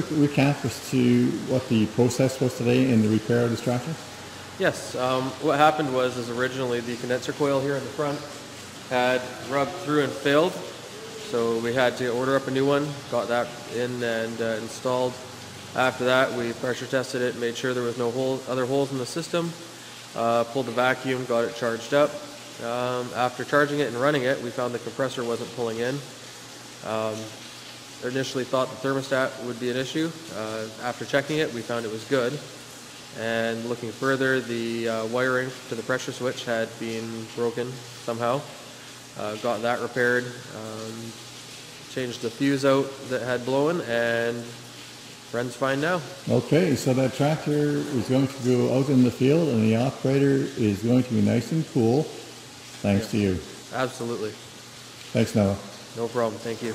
recap as to what the process was today in the repair of this tractor? Yes, um, what happened was is originally the condenser coil here in the front had rubbed through and failed. So we had to order up a new one, got that in and uh, installed. After that, we pressure tested it, made sure there was no hole, other holes in the system, uh, pulled the vacuum, got it charged up. Um, after charging it and running it, we found the compressor wasn't pulling in. Um, initially thought the thermostat would be an issue. Uh, after checking it, we found it was good. And looking further, the uh, wiring to the pressure switch had been broken somehow. Uh, got that repaired, um, changed the fuse out that had blown, and runs fine now. Okay, so that tractor is going to go out in the field and the operator is going to be nice and cool, thanks to you. Absolutely. Thanks, Noah. No problem. Thank you.